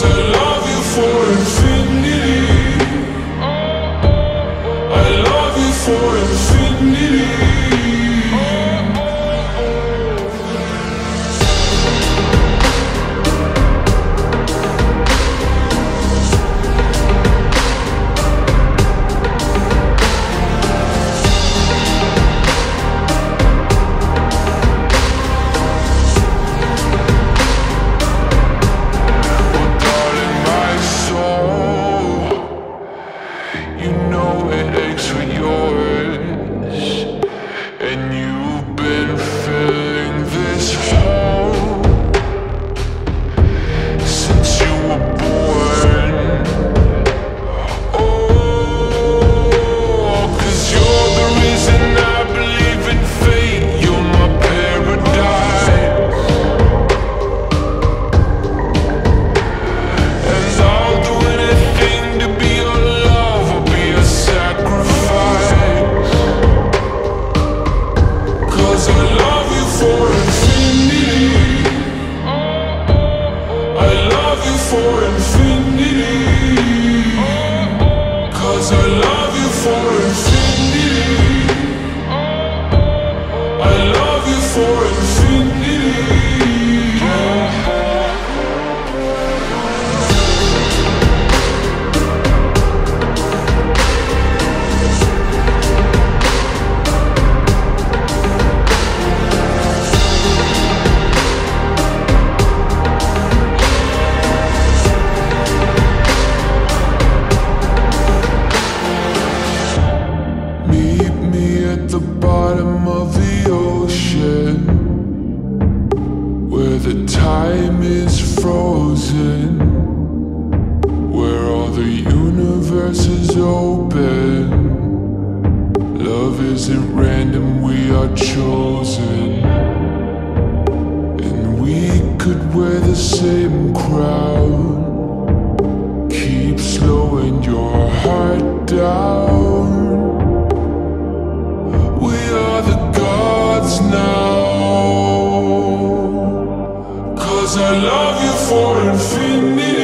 I love you for it. foreign bottom of the ocean Where the time is frozen Where all the universe is open. Love isn't random, we are chosen. And we could wear the same crown. Keep slowing your heart down Cause I love you for infinity.